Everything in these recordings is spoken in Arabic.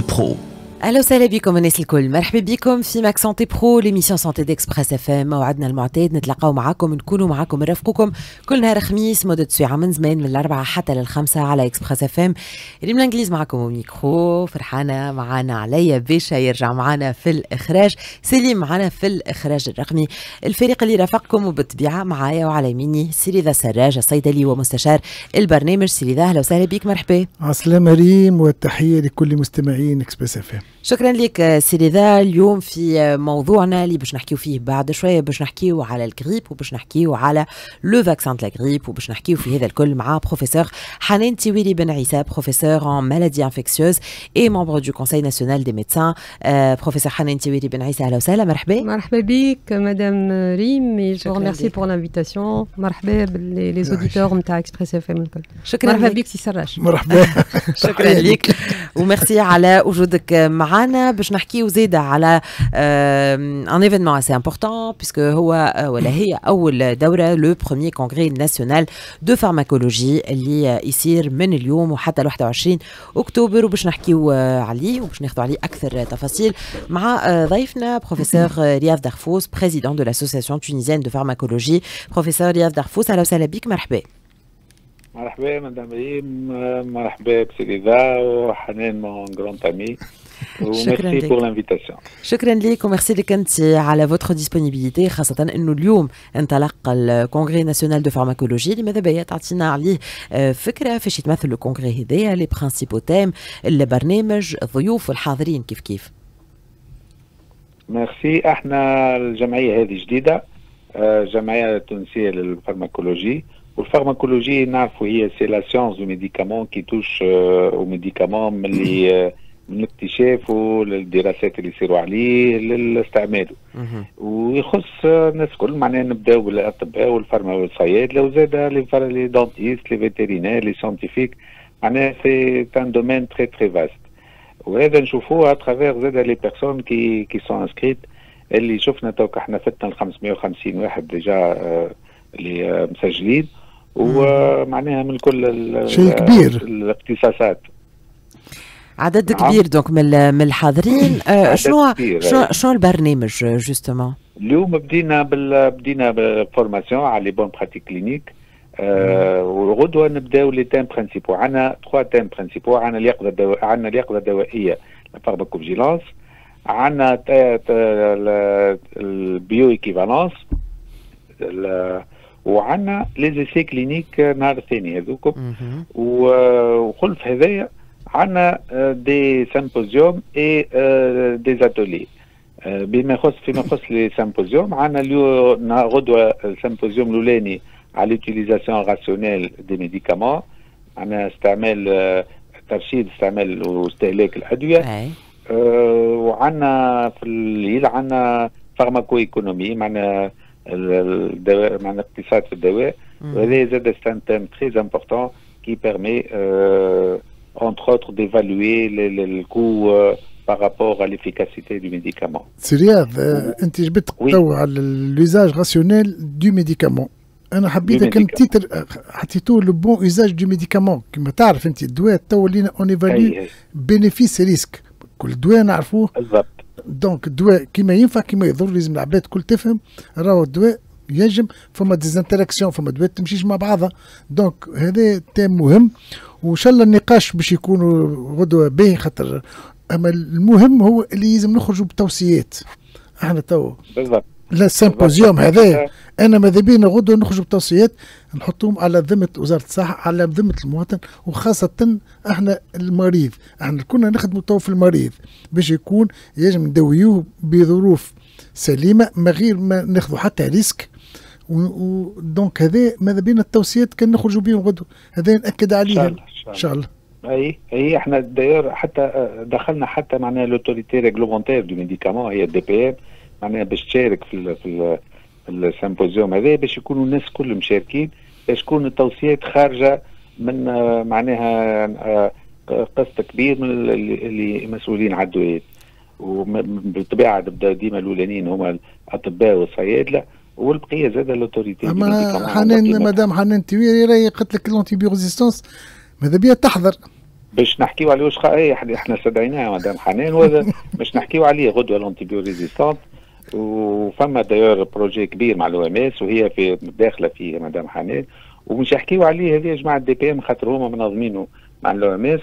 bon أهلا وسهلا بكم الناس الكل. مرحبا بكم في Mag Santé pour l'émission santé d'Express FM موعدنا المعتاد نتلاقاو معاكم نكونوا معاكم نرافقكم كل نهار خميس مدة ساعة من زمان من الأربعة حتى للخمسة على Express FM ريم الإنجليز معاكم وميكرو فرحانة معانا عليا باشا يرجع معانا في الإخراج. سليم معانا في الإخراج الرقمي. الفريق اللي رافقكم وبالطبيعة معايا وعلى يميني سي رضا سراج الصيدلي ومستشار البرنامج. سي رضا أهلا وسهلا بك مرحبا. عسلامة ريم والتحية لكل مستمعين Express FM شكرا لك سي رضا. اليوم في موضوعنا اللي باش نحكيو فيه بعد شوية باش نحكيو على الغريب وباش نحكيو على le vaccin تاع الغريب وباش نحكيو في هذا الكل مع بروفيسور حنان تيويري بن عيسى professeur en maladies infectieuses et membre du conseil national des médecins professeur حنان تيويري بن عيسى أهلا وسهلا مرحبا. مرحبا بك مدام ريم je vous remercie pour l'invitation. مرحبا les auditeurs نتاع Express FM الكل. شكرا مرحبا بك سي سراج. مرحبا. شكرا لك. وميرسي على وجودك معنا باش نحكيو زيادة على un événement assez important puisque هو ولا هي أول دورة le premier congrès national de pharmacologie اللي يصير من اليوم وحتى ل 21 أكتوبر وباش نحكيو عليه وباش ناخذوا عليه أكثر تفاصيل مع ضيفنا بروفيسور رياض دغفوس président de l'association tunisienne de pharmacologie professeur رياض دغفوس أهلا وسهلا بك مرحبا. مرحبا مدام ريم مرحبا بسي رضا وحنان mon grande amie و merci pour l'invitation شكرا لك وميرسي لك أنت على votre disponibilité خاصة أنه اليوم انطلق ال congrès national de pharmacologie. اللي ماذا بيا تعطينا عليه فكرة فاش يتمثل ال congrès هذايا les principaux thèmes البرنامج الضيوف والحاضرين كيف كيف؟ ميرسي أحنا الجمعية هذه جديدة جمعية تونسية لل pharmacologie. وال pharmacologie نعرفوا هي c'est la science du médicament qui touche au médicament من اللي من الاكتشاف والدراسات اللي يصيروا عليه للاستعمال. ويخص الناس الكل معناها نبداو بالأطباء وال pharma والصيادله وزاد les dentistes les vétérinaires les scientifiques معناها c'est un domaine très très vaste وهذا نشوفوه à travers زاد les personnes qui qui sont inscrites اللي شفنا توك إحنا فتنا ال 550 واحد déjà اللي مسجلين. ومعناها من كل شيء كبير. الاختصاصات عدد كبير donc من من الحاضرين. شنو شنو شنو البرنامج justement اليوم بدينا بال بدينا بال formation على les bonnes pratiques cliniques وغدوة نبداو les thèmes principaux عندنا trois thèmes principaux عندنا اليقظة الدو... عندنا اليقظة الدوائية pharmacovigilance عندنا ال bioéquivalence وعندنا les essais cliniques نهار الثاني هذوكم. وخلف هذايا عندنا des symposiums et des ateliers بما يخص فيما يخص les symposiums عندنا اليوم غدوة ال symposium الأولاني على l'utilisation rationnelle des médicaments عندنا استعمال ترشيد استعمال واستهلاك الأدوية. وعندنا في الليل عندنا pharmaco-économie معنا الدواء معنا اقتصاد في الدواء. وهذا زاد c'est un thème très important qui permet entre autres d'évaluer le, le, le coût euh, par rapport à l'efficacité du médicament. سي رياض أنت جبت تو على l'usage rationnel du médicament أنا حبيتك un titre حطيتو le bon usage du médicament كما تعرف أنت الدواء تو ولينا on évalue bénéfice-risque كل دواء نعرفوه. بالضبط. donc الدواء كيما ينفع كيما يضر لازم العباد كل تفهم راهو الدواء ينجم فما des interactions فما دواء تمشيش مع بعضها donc هذا thème مهم وان شاء الله النقاش باش يكونوا غدوه باهي خاطر اما المهم هو اللي لازم نخرجوا بتوصيات إحنا تو بالضبط لا ال symposium هذا أنا ماذا بينا غدوه نخرجوا بتوصيات نحطوهم على ذمة وزارة الصحة على ذمة المواطن وخاصة إحنا المريض. إحنا كنا نخدموا تو في المريض. باش يكون يجب ندويوه بظروف سليمة من غير ما ناخذوا حتى risque. و donc هذا ماذا بينا التوصيات كان نخرجوا بهم غدوه هذا نأكد عليها إن شاء الله أي أي إحنا d'ailleurs حتى دخلنا حتى معناها l'autorité réglementaire du médicament هي ال DPM معناها باش تشارك في ال في, ال في ال symposium هذا باش يكونوا الناس كلهم مشاركين باش تكون التوصيات خارجة من معناها قسط كبير من اللي مسؤولين على الدويات وبالطبيعه تبدا ديما الأولانيين هما الأطباء والصيادلة والبقية زاد l'autorité أما حنان مدام حنان تيويلي راهي قالت لك l'antibiorésistance ماذا بيا تحضر. باش نحكيو عليه واش اي إحنا استدعيناها مدام حنان وهذا باش نحكيو عليه غدوة l'antibiorésistance وفما d'ailleurs projet كبير مع ال OMS وهي في داخلة فيه مدام حنان. ومش يحكيو عليه هذه يا جماعة ال DPM خاطر هما منظمينه مع ال OMS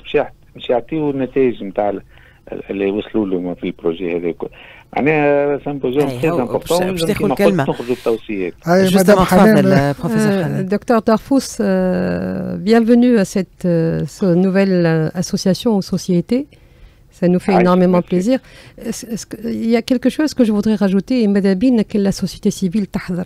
باش يعطيو النتائج نتاع اللي وصلوا له في ال projet هذا معناها سامبوزيوم تري امبورتون باش تاخذ الكلمة نخرجوا التوصيات. مدام حنان بروفيسور Docteur Darfous, bienvenue à cette nouvelle association ou société. Ça nous fait ah, énormément plaisir. Il y a quelque chose que je voudrais rajouter, et Madabine, que la société civile, tahzar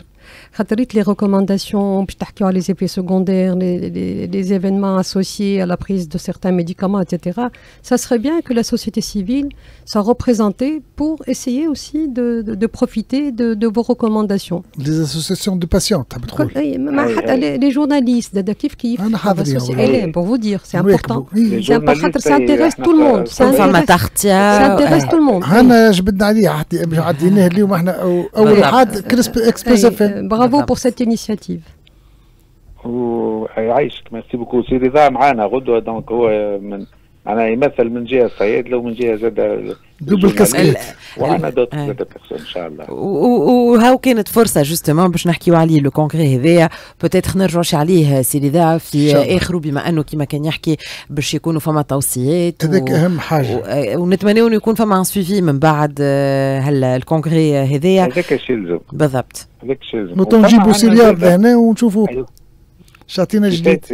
les recommandations, les effets secondaires, les, les, les, événements associés à la prise de certains médicaments, etc. Ça serait bien que la société civile soit représentée pour essayer aussi de, de, de profiter de, de, vos recommandations. Les associations de patients, les, les journalistes, qui pour vous dire, c'est important. C'est important, ça intéresse tout le monde. Ça intéresse tout le monde. Bravo pour cette initiative. ويعيشك merci beaucoup سي رضا معانا غدوه donc هو من معناها يمثل من جهة الصيادله ومن جهة زاد double casquette. وعنا d'autres personnes إن شاء الله. وهاو كانت فرصة justement باش نحكيو عليه le congrès هذايا. peut-être نرجعوش عليه سي رياض في آخره بما أنه كيما كان يحكي باش يكونوا فما توصيات هذاك أهم حاجة. ونتمناو إنه يكون فما suivi من بعد ال congrès هذايا. هذاك الشيء لازم بالضبط. هذاك الشيء لازم نوطو نجيبو سي رياض لهنا ونشوفوا تعطينا جديد.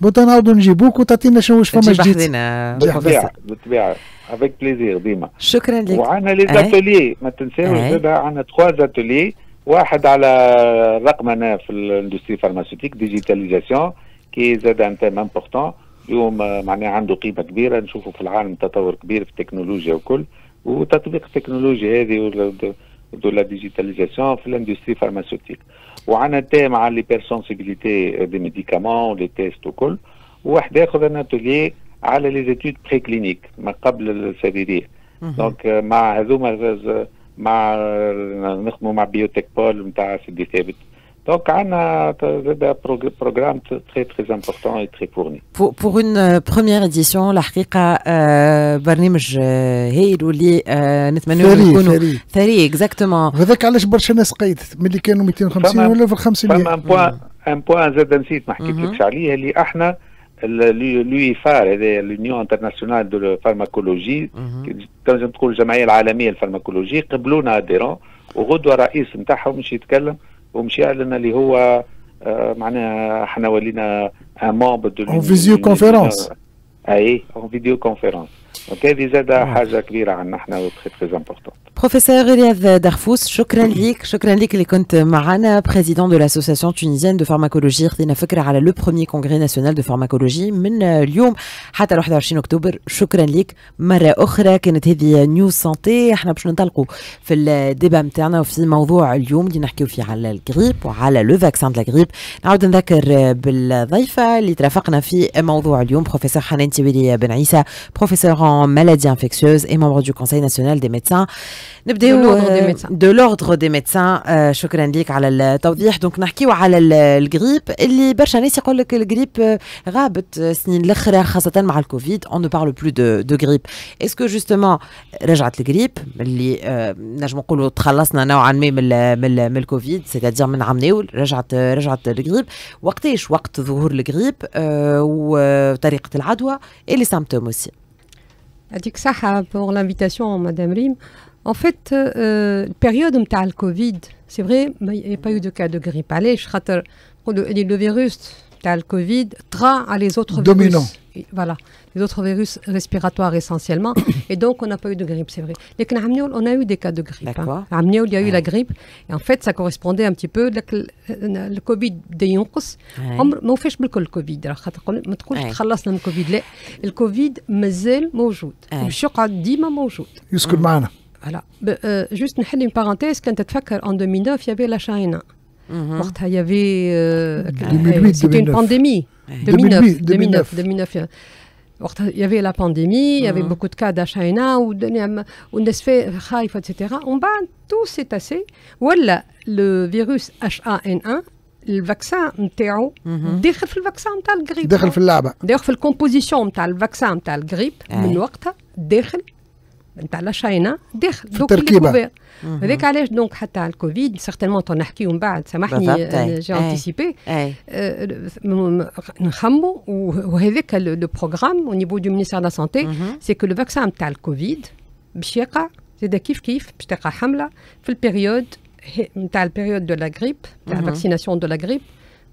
peut-être نعاودوا نجيبوك وتعطينا شنو واش فما جديد. بالطبيعه بالطبيعه avec plaisir ديما. شكرا لك. وعندنا les ateliers ما تنساوش زاد عندنا trois ateliers واحد على الرقمنه في ال industrie pharmaceutique digitalisation qui زاد un thème important اليوم معناها عنده قيمة كبيرة. نشوفوا في العالم تطور كبير في التكنولوجيا وكل. وتطبيق التكنولوجيا هذه de la digitalisation في ال industrie pharmaceutique وعندنا thème على l'hypersensibilité des médicaments les tests وكل وواحد اخر un atelier على les études précliniques ما قبل السريرية. donc مع هذوما مع نخدموا مع Biotechpole نتاع سيدي ثابت. Donc, on a un programme très très important et très fourni. Pour, pour une première édition, الحقيقة برنامج هايل واللي نتمنى يكونوا ثري exactement هذاك علاش برشا ناس قيدت ملي كانوا 250 ولا في 500 فما un point un point زاد نسيت ما حكيتلكش عليه اللي إحنا ال IUPHAR هذا l'Union internationale de pharmacologie تنجم تقول الجمعيه العالميه لل pharmacologie قبلونا adhérents وغدوه رئيس نتاعهم مش يتكلم ومشي اعلن اللي هو معناها إحنا ولينا un membre de en visioconférence et en vidéoconférence donc هذه زاد حاجة كبيرة عندنا إحنا و très très important بروفيسور رياض دغفوس شكرا ليك شكرا ليك اللي كنت معنا. président de l'association tunisienne de pharmacologie خذينا فكرة على le premier congrès national de pharmacologie من اليوم حتى ل 21 أكتوبر. شكرا ليك. مرة أخرى كانت هذه news santé إحنا باش ننطلقوا في ال débat نتاعنا وفي موضوع اليوم اللي نحكيو فيه على الجريب وعلى le vaccin de ال grippe نعاود نذكر بالضيفة اللي ترافقنا في موضوع اليوم بروفيسور حنان تيويلي بن عيسى بروفيسور en maladies infectieuses et membre du Conseil national des médecins. نبداو de l'ordre des médecins شكرا ليك على التوضيح donc نحكيو على الجريب اللي برشا ناس يقول لك الجريب غابت السنين الاخرى خاصه مع الكوفيد on ne parle plus de de grippe est-ce que justement رجعت الجريب اللي نجم نقولوا تخلصنا نوعا ما من من, من الكوفيد c'est-à-dire من عام ناول رجعت رجعت الجريب وقتاش وقت ظهور الجريب وطريقه العدوى et les symptômes aussi. يعطيك صحة pour l'invitation Madame Rim En fait, euh, période où le Covid, c'est vrai, il n'y a pas eu de cas de grippe. Allez, je le, le virus, le Covid, tra à les autres Dominant. virus. Voilà, les autres virus respiratoires essentiellement. et donc, on n'a pas eu de grippe, c'est vrai. Les on a eu des cas de grippe. Hein. il y a eu la grippe. Et en fait, ça correspondait un petit peu le Covid des ينقص ما فيش بالكل الكوفيد ما تقولش تخلصنا من الكوفيد لا الكوفيد مازال موجود مش يقعد ديما موجود يسكن معنا Voilà. Euh, juste une parenthèse, quand tu en 2009, il y avait la China. Mm -hmm. Il y avait. Euh, 2008, C'était une pandémie. 2009. 2009. 2009. Il y avait la pandémie, il y avait beaucoup de cas d'Achina, ou on se fait etc. On bat tout s'est tassé. Voilà, le virus H1N1 الفاكسان نتاعو داخل في الفاكسان نتاع الغريب داخل في اللعبه داخل في الكومبوزيسيون نتاع الفاكسان نتاع الغريب من وقتها داخل نتاع لا شاينا داخل في التركيبه هذاك علاش دونك حتى على الكوفيد سيغتينمون نحكيو من بعد سامحني جي انتيسيبي نخمو وهذاك لو بروغرام أو نيفو دو مينيستير لا سانتي c'est que le vaccin نتاع الكوفيد باش يقع زاد كيف كيف باش تقع حمله في ال période نتاع ال période de la grippe نتاع vaccination de la grippe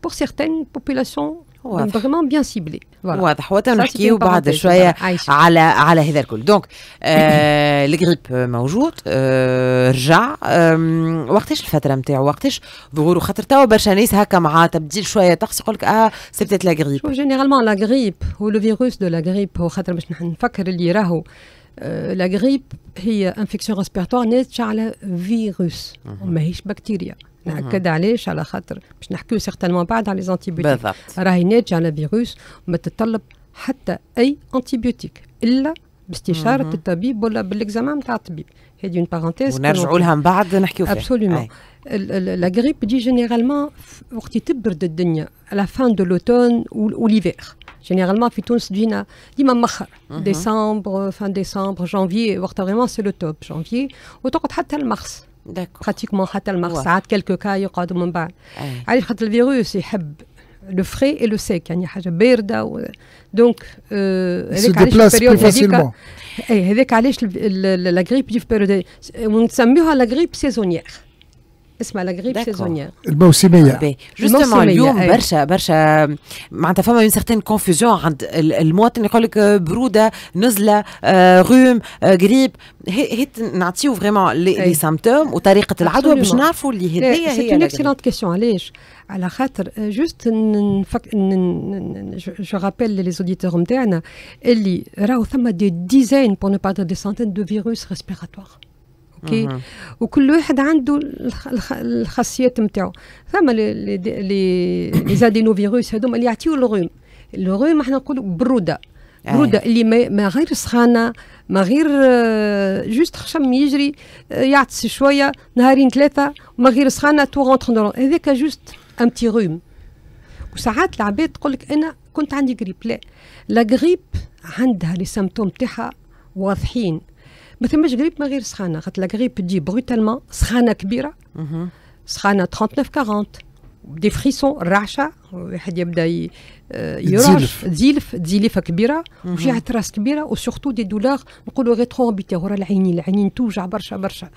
pour certaine population vraiment bien ciblée واضح. وتنحكيو بعد شوية على على هذا الكل. donc آه الغريب موجود. آه رجع. آه وقتاش الفترة نتاعو وقتاش ظهوره؟ خاطر توا برشا ناس هكا مع تبديل شوية طقس يقول لك آه c'est peut-être la grippe généralement la grippe هو le virus de la grippe هو خاطر باش نفكر اللي راهو. la grippe هي infection respiratoire ناتجة على فيروس ماهيش بكتيريا. نأكد علاش على خاطر باش نحكيو certainement بعد على les antibiotiques بالضبط. راهي ناتجة على فيروس وما تتطلب حتى أي antibiotique إلا باستشارة. الطبيب ولا بال examen نتاع الطبيب. هذه une parenthèse ونرجعوا لها من بعد نحكيو فيها. absolument la grippe تجي généralement وقت تبرد الدنيا على fin de l'automne و l'hiver généralement في تونس تجينا ديما مخر ديسمبر fin ديسمبر جانفي وقتها vraiment c'est le top جانفي وتقعد حتى المارس. pratiquement حتى المغ ساعات quelques cas يقعدوا من بعد علاش خاطر الفيروس يحب le froid et le sec يعني حاجة بارده donc هذاك علاش ال période هذيك et هذاك علاش la grippe تجي في période ونسميوها la grippe saisonnière اسمها la grippe saisonnière الموسميه justement اليوم برشا برشا معناتها فما une certaine confusion عند المواطن يقول لك برودة نزلة rhume grippe هيت نعطيو vraiment les symptômes وطريقة العدوى باش نعرفوا اللي هذيا هي c'est une excellente question علاش؟ على خاطر juste نفكر je rappelle les auditeurs نتاعنا اللي راهو ثم des dizaines pour ne pas dire centaines de virus respiratoires OK وكل واحد عنده الخاصيات نتاعو. ثم les les adénovirus هذوما اللي يعطيو ال rhume ال rhume إحنا نقولوا برودة. برودة اللي ما, ما غير سخانة ما غير جوست خشم يجري يعطس شوية نهارين ثلاثة وما غير سخانة tout rentre هذاك juste un petit rhume وساعات العباد تقول لك أنا كنت عندي غريب لا. la grippe عندها les symptômes تاعها واضحين. ما ثماش غريب ما غير سخانة. خاطر la grippe تجي brutalement سخانة كبيرة. سخانة 39 40 des frissons رعشة. واحد يبدأ يرعش. تزيلف تزيلفه كبيرة. وجيعه راس كبيرة. و surtout des douleurs نقولوا rétro-orbitaires ورا العينين. العينين توجع برشا برشا.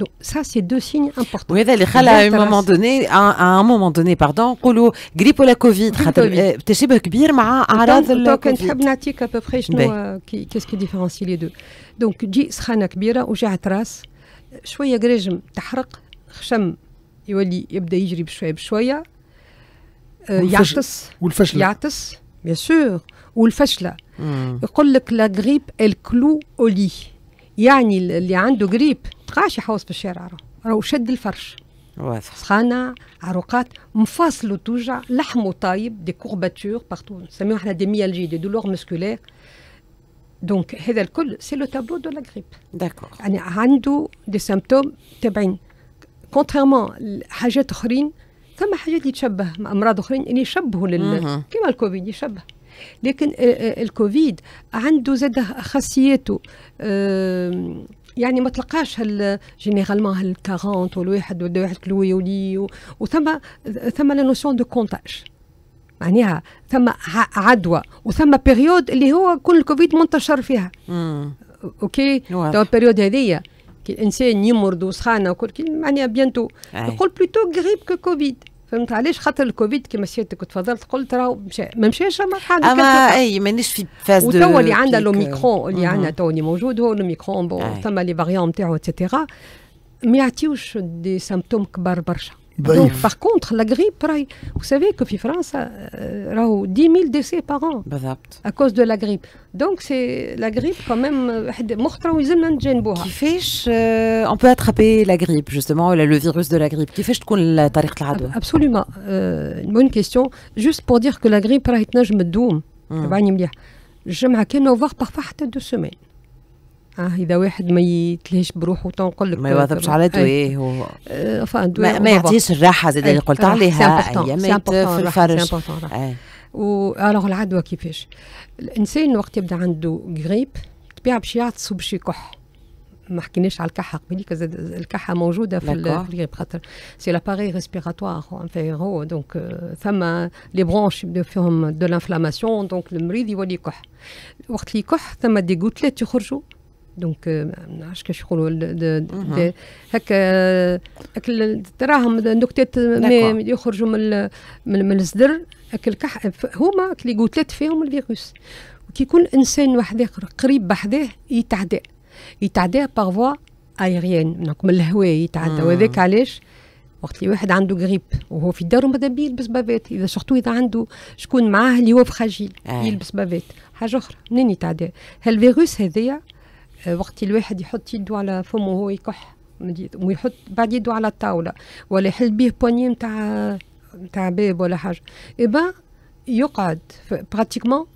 Donc ça, c'est deux signes importants. وهذا اللي خلى à un moment donné à un moment donné pardon نقولوا غريب ولا كوفيد خاطر تشابه كبير مع اعراض الكوفيد. نحب نعطيك à peu près شنو qu'est-ce qui différencie les deux. donc تجي سخانه كبيره وجعه راس شوية قريجم تحرق خشم يولي يبدا يجري بشويه بشويه يعطس والفشله يعطس bien sûr والفشله يقول لك la grippe elle cloue au lit يعني اللي عنده غريب تلقاش يحوس في الشارع راهو شد الفرش. واضح. سخانة عروقات مفاصله توجع لحمه طايب des courbatures partout نسميوها إحنا des myalgies des douleurs musculaires donc هذا الكل c'est le tableau de la grippe d'accord يعني عنده des symptômes تابعين contrairement حاجات أخرين ثم حاجات اللي تشبه أمراض أخرين اللي يشبهوا لل كيما الكوفيد يشبه. لكن الكوفيد عنده زاد خاصيته. يعني ما تلقاش هال généralement هال 40 والواحد ولا واحد cloué يولي وثم ثم la notion de contage. معناها ثم عدوى. وثم période اللي هو كل الكوفيد منتشر فيها. مم. OK؟ تو ال période هذيا كي الإنسان يمرض وسخانة وكل معناها bientôt يقول plutôt grippe que كوفيد فهمت علاش خاطر الكوفيد كما سيادتك تفضلت قلت راهو مشى ما مشاش أما حاجة اما إي مانيش في phase de وتوا اللي عندنا l'Omicron اللي عندنا تو اللي موجود هو l'Omicron bon ثم les variants نتاعو et cetera ما يعطيوش des symptômes كبار برشا. ضعيف par contre la grippe راهي vous savez que في فرنسا راهو 10000 décès par an بالضبط à cause de la grippe. Donc c'est la grippe quand même واحد مخطره ويلزمنا نتجنبوها كيفاش on peut attraper la grippe justement ولا le virus de la grippe كيفاش تكون طريقه العدوى absolument bonne question juste pour dire que la grippe راهي تنجم تدوم تبعني مليح الجمعه كان اوفر parfois حتى deux semaines آه إذا واحد ما يتلهش بروحه تنقول لك ما يواظبش على دواء هو آه ما, ما يعطيش الراحة زاد اللي قلت عليها ايامات في الفرش alors العدوى كيفاش؟ الإنسان وقت يبدأ عنده غريب طبيعه باش يعطس وباش يكح. ما حكيناش على الكحة قبليك الكحة موجودة في الغريب خاطر c'est l'appareil respiratoire هو donc ثم les bronches يبداو فيهم de l'inflammation donc المريض يولي يكح. وقت اللي يكح ثم des gouttelettes يخرجوا. donc ما نعرفش كيفاش يقولوا هكا تراهم نكتات يخرجوا من من, الصدر الكح هما ك les gouttelettes فيهم الفيروس. كي يكون إنسان واحد اخر قريب بحذاه يتعدى يتعدى par voie aérienne من الهواء يتعدى. وهذاك علاش؟ وقت اللي واحد عنده غريب وهو في داره ماذا بيه يلبس bavette إذا surtout إذا عنده شكون معاه اللي هو fragile آه. يلبس bavette حاجة أخرى منين يتعدى؟ هالفيروس هذايا آه، وقت الواحد يحط يده على فمه وهو يكح ويحط بعد يده على الطاولة ولا يحل به poignée نتاع نتاع باب ولا حاجة. اي با يقعد. pratiquement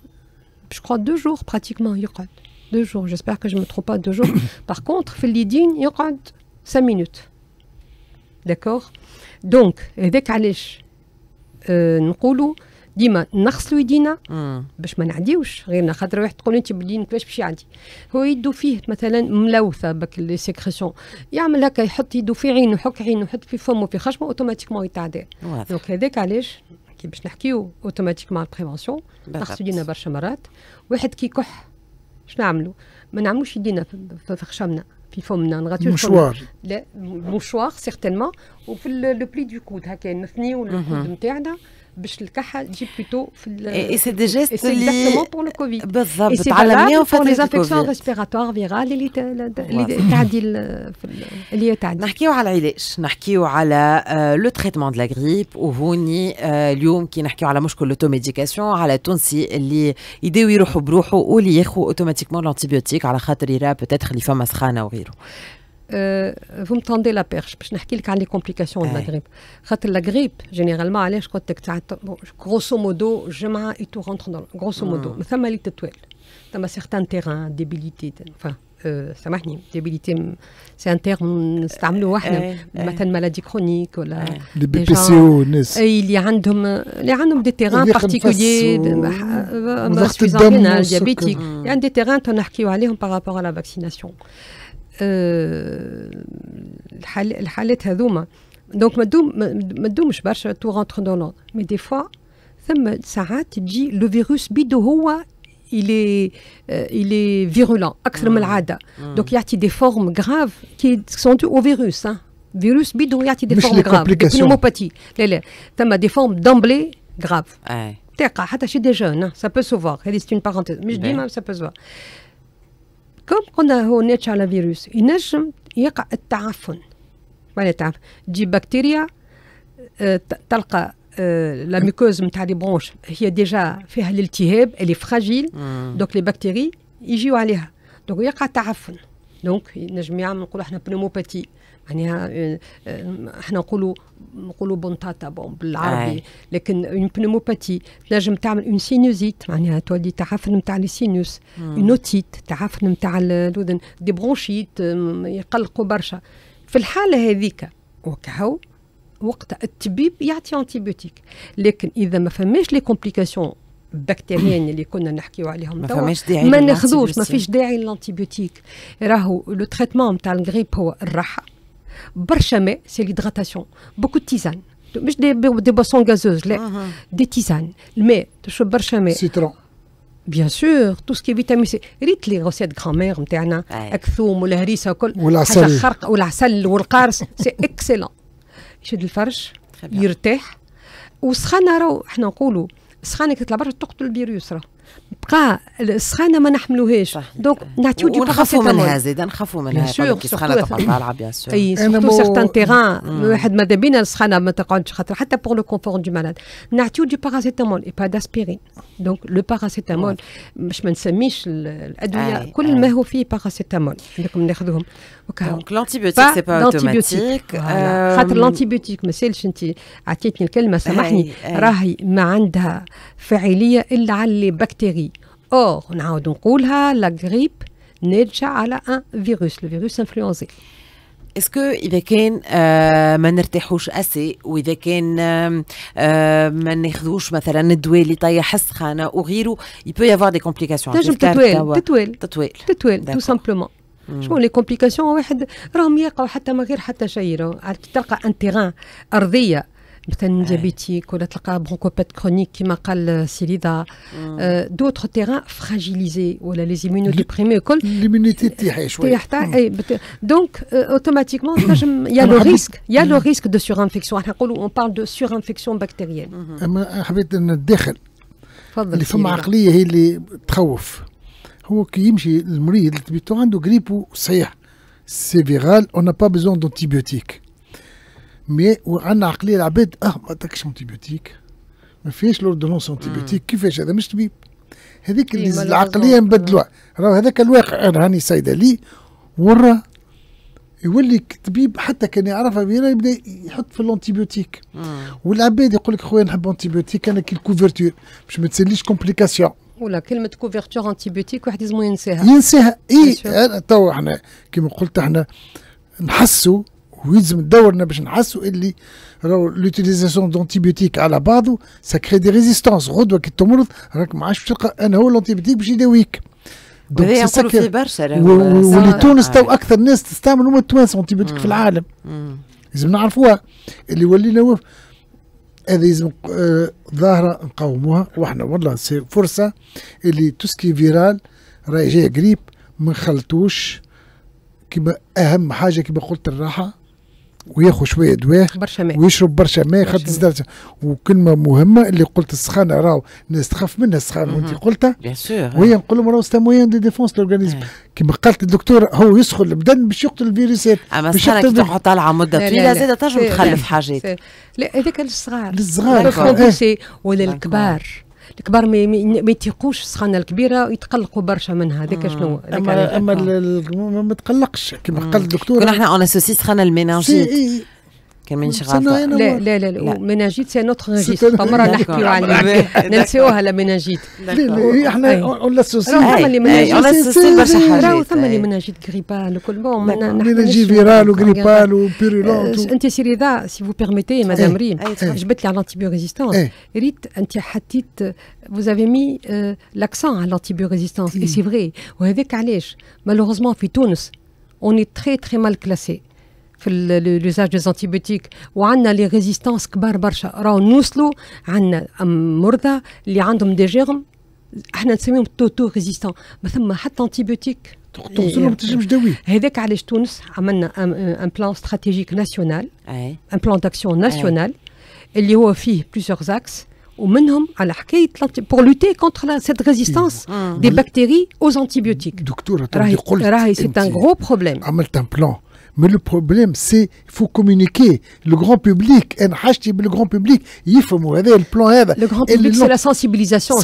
je crois deux jours pratiquement يقعد. Deux jours. J'espère que je me trompe pas deux jours. Par contre في اليدين يقعد 5 minutes. D'accord? Donc هذاك علاش آه نقولوا ديما نغسلوا يدينا باش ما نعديوش غيرنا خاطر واحد تقول انت باليدين كيفاش باش يعدي. هو يدو فيه مثلا ملوثة avec les sécrétions يعمل هكا يحط يدو في عينه يحك عينه يحط في فمه في خشمه automatiquement يتعدى. donc هذاك علاش؟ كي باش نحكيو automatiquement ال prévention نغسلوا يدينا برشا مرات. واحد كي كح شنو نعملوا ما نعملوش يدينا في خشمنا في فمنا نغطيو mouchoir. لا mouchoir certainement وفي le pli de coude هكا نثنيو ال coude نتاعنا باش الكحة تجي plutôt في et c'est des gestes اللي pour le Covid بالضبط. تعلمناهم في les infections respiratoires virales اللي اللي تعدي اللي تعدي. نحكيو على العلاج. نحكيو على le traitement de la grippe وهوني اليوم كي نحكيو على مشكل l'automédication على تونسي اللي يداو يروحوا بروحه واللي ياخذ automatiquement l'antibiotique على خاطر يرى peut-être اللي فما سخانه وغيره. vous me tendez la perche باش نحكي لك على les complications de la grippe خاطر la grippe généralement علاش قلت لك تاع grosso modo جمعه et tout rentre dans grosso modo ثم اللي تتوال ثم certains terrains débilités فان سامحني débilités c'est un terme نستعملوه إحنا مثلا maladies chroniques ولا les BPCO الناس اي اللي عندهم اللي عندهم des terrains particuliers insuffisants diabétiques يعني des terrains نحكيو عليهم par rapport على vaccination الحالات هذوما. donc ما تدوم ما تدومش برشا tout rentre dans l'ordre mais des fois ثم ساعات تجي le virus بيدو هو il il est virulent أكثر من العادة. donc يعطي des formes graves qui sont dues au virus فيروس بيدو يعطي des formes graves des pneumopathies لا لا ثم des formes d'emblée graves تقع. حتى chez des jeunes ça peut se voir هذه c'est une parenthèse مش ديما ça peut se voir comme قلنا هو ناتش على فيروس ينجم يقع التعفن. معناها تعفن تجي بكتيريا آه، تلقى la muqueuse نتاع les bronches هي déjà فيها الالتهاب اللي fragile donc les bactéries يجيو عليها. donc يقع تعفن. دونك نجم يعمل نقولوا إحنا pneumopathie معناها آه، إحنا نقولوا نقولوا بونتاتا بون بالعربي. لكن une pneumopathie تنجم تعمل une sinusite معناها تولي تعفن نتاع les sinus une otite تعفن نتاع الاذن des bronchites يقلقوا برشا. في الحالة هذيك وكهو وقت الطبيب يعطي antibiotique لكن إذا ما فماش les complications bactériennes اللي كنا نحكيو عليهم ما فماش داعي ما ناخذوش ما فيش داعي لل antibiotique راهو le traitement نتاع الغريب هو الراحة. برشا ماء c'est l'hydratation beaucoup tisane مش des des boissons gazeuses لا des tisanes الماء تشرب برشا ماء citron bien sûr tout ce qui vitamine C ريت les recettes grand-mère نتاعنا الثوم والهريسه وكل والعسل خرق والعسل والقارص c'est excellent يشد الفرش يرتاح وسخانه راهو إحنا نقولوا السخانه كتطلع برشا تقتل الفيروس راهو بقى السخانة ما نحملوهاش. donc نعطيو des ونخافوا منها زيد نخافوا منها sûr السخانة تقعد طالعه bien sûr أي surtout certains terrains واحد ماذا بينا السخانة ما تقعدش خاطر حتى pour le confort du malade نعطيو des paracétamols et pas d'aspirine donc le paracétamol باش ما نسميش الأدوية كل ما هو فيه paracétamol نقدر ناخذوهم donc l'antibiotique c'est pas automatique خاطر l'antibiotique ما سالش انت عطيتني الكلمة سامحني. راهي ما عندها فاعلية إلا على les bactéries. or نعاود نقولها la grippe ناتجة على un virus الفيروس influenzae est-ce que إذا كان آه ما نرتاحوش assez وإذا كان آه آه ما ناخذوش مثلا الدواء اللي يطيح السخانة وغيره il peut y avoir des complications تنجم تتوال تتوال. تتوال. تتوال tout simplement شكون les complications واحد راهم يقعوا حتى من غير حتى شيء تلقى un terrain أرضية. مثلا diabétique ولا تلقى bronchopathe chronique كما قال سيليدا. d'autres terrains fragilisés ولا les immunodéprimés الكل l'immunité تيح شوية تيح اي donc automatiquement تنجم y a le risque y a le risque de surinfection إحنا نقولوا on parle de surinfection bactérienne أما حبيت نتدخل تفضل اللي فما عقلية هي اللي تخوف. هو كي يمشي المريض اللي تبيتو عنده grippe وصحيح c'est viral on a pas besoin d'antibiotiques mais وعندنا عقليه العباد آه ما عندكش antibiotique ما فيهاش l'ordonnance antibiotique كيفاش هذا مش طبيب هذيك العقليه نبدلوها راهو هذاك الواقع أنا راني صيدلي ورا يولي طبيب حتى كان يعرفها بينا يبدا يحط في ال antibiotique والعباد يقول لك خويا نحب antibiotique أنا كي ال couverture باش ما تسليش complications ولا كلمة couverture antibiotique واحد لازم ينساها. ينساها. إي تو إحنا كيما قلت إحنا نحسوا ويلزم دورنا باش نحسوا اللي راهو l'utilisation d'antibiotiques على بعضه ça crée des résistances غدوة كي تمرض راك ما عادش تلقى أنا هو ال antibiotique باش يداويك. donc c'est في برشا واللي تونس تو أكثر ناس تستعمل هما التوانسه antibiotique في العالم. لازم نعرفوها. اللي ولينا هذه لازم آه ظاهرة نقاوموها. وإحنا والله c'est فرصة اللي tout ce qui viral راهي جاية قريب ما نخلطوش كما أهم حاجة كما قلت الراحة. وياخذ شوية دواء برشا ماء. ويشرب برشا ماء خاطر وكلمة مهمة اللي قلت السخانه راهو الناس تخاف منها السخانه وانت قلتها. bien sûr وهي نقول لهم راهو moyen de défense l'organisme كما قالت الدكتور هو يسخن البدن باش يقتل الفيروسات اما السخانه كي تقعد طالعه مده طويله زاد تنجم تخلف حاجات لا هذاك للصغار للصغار ولا الكبار. الكبار ما يتيقوش السخانة الكبيرة ويتقلقوا برشا منها. هذاك شنو؟ اما أما ما تقلقش كما قال الدكتور. كنا إحنا on associe سخانة ال méningite كان مانيش غلطه لا لا لا la méningite c'est un autre registre فمرة نحكيو عليه ننسيوها la méningite إحنا on l'associe ثم les méningites برشا حاجات راهو ثم les méningites grippales وكل bon méningite virale و grippale و purulente أنت سي رياض si vous permettez مدام ريم جبت لي على l'antibiorésistance ريت أنت حطيت vous avez mis euh, l'accent à l'antibiorésistance et c'est vrai. وهذاك علاش؟ malheureusement في تونس on est très très mal classé. في l'usage des antibiotiques وعندنا les résistances كبار برشا راهو نوصلوا عندنا مرضى اللي عندهم des germes إحنا نسميهم toto-résistants ما ثم حتى antibiotique توصل ما تنجمش تداويه هذاك علاش تونس عملنا un plan stratégique national un plan d'action national اللي هو فيه plusieurs axes ومنهم على حكايه pour lutter contre cette résistance des bactéries aux antibiotiques دكتوره راهي راهي c'est un gros problème عملت un plan Mais le problème, c'est qu'il faut communiquer. Le grand public, le grand public, il faut le plan Le grand public, c'est la sensibilisation.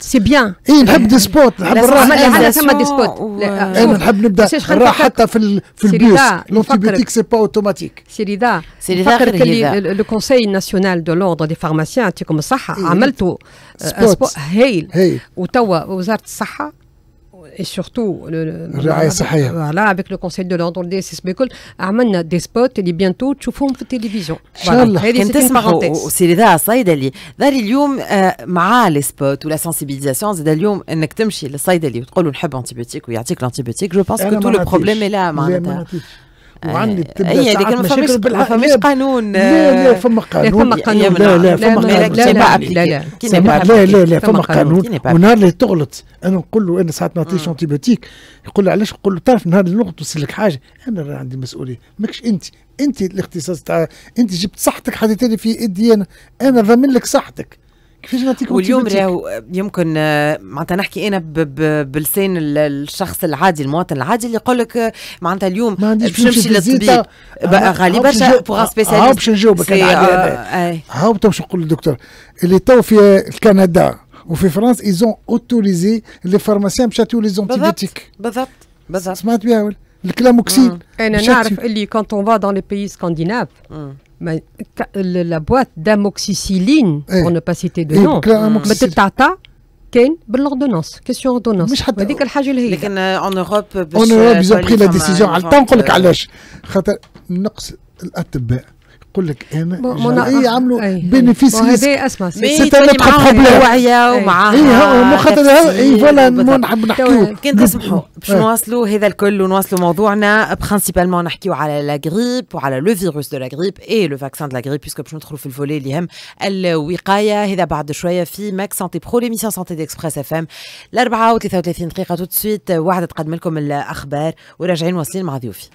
C'est bien. اي نحب des spots نحب الراحه ثم des spots أنا نحب نبدا الراحه حتى في في ال pubs l'antibiotique c'est pas automatique c'est ça c'est ça le conseil national de l'ordre des pharmaciens يعطيكم الصحه عملتوا هايل وتوا وزاره الصحه et surtout الرعايه الصحيه voilà avec le conseil de l'ordre des اسم بكل عملنا des spots اللي bientôt تشوفوهم في التلفزيون ان شاء الله كان تسمح وسيري ذا صيدلي ذاري اليوم مع les spots و la sensibilisation زاد اليوم انك تمشي للصيدلي وتقول له نحب antibiotique ويعطيك ال antibiotique je pense que tout le problème là معناتها وعندي تبدأ اي هذيك ما فماش ما فماش قانون. لا لا فما قانون لا فما قانون. لا لا فما قانون. لا لا لا لا. فما قانون. ونهار اللي تغلط أنا نقول له أنا ساعات نعطيش antibiotique يقول له علاش؟ نقول له تعرف نهار اللي نغلط وصل لك حاجة. أنا عندي مسؤولية. ماكش أنت. أنت الاختصاص تاع أنت جبت صحتك حطيتني في ايدي أنا. أنا ضامن لك صحتك. كيفاش نعطيك واليوم راهو يمكن معناتها نحكي أنا بلسان الشخص العادي المواطن العادي اللي يقول لك معناتها اليوم باش نمشي للطبيب. غالي برشا pour spécialiste باش نجاوبك أنا هاو باش نقول للدكتور اللي توا في كندا وفي فرنسا ils ont autorisé les pharmaciens باش يعطيو les antibiotiques بالضبط بالضبط سمعت بها ولا الكلاموكسين أنا نعرف اللي كونت اون فا دون لي بيي سكانديناف la boîte d'amoxicilline, pour ne pas citer de nom, ما تتعطى كان بالاوردونونس كيسيون اوردونونس مش حتى هذيك الحاجة اللي هي لكن اون اوروب اون اوروب بيزون بري لا ديسيزيون على نقول لك علاش خاطر نقص الاطباء يقول لك أنا أي. يعملوا بينيفيس هذا اسمع سي معاهم. توعيه ومعاها اي خاطر اي فوالا نحب نحكيو. كان تسمحوا باش نواصلوا هذا الكل ونواصلوا موضوعنا. principalement نحكيو على la grippe وعلى le virus de la grippe اي le vaccin de la grippe puisque باش ندخلوا في ال volet اللي يهم الوقايه هذا بعد شوية في Mag Santé Pro l'émission santé d'Express FM الاربعه و33 دقيقه tout de suite وعد تقدم لكم الاخبار وراجعين واصلين مع ضيوفي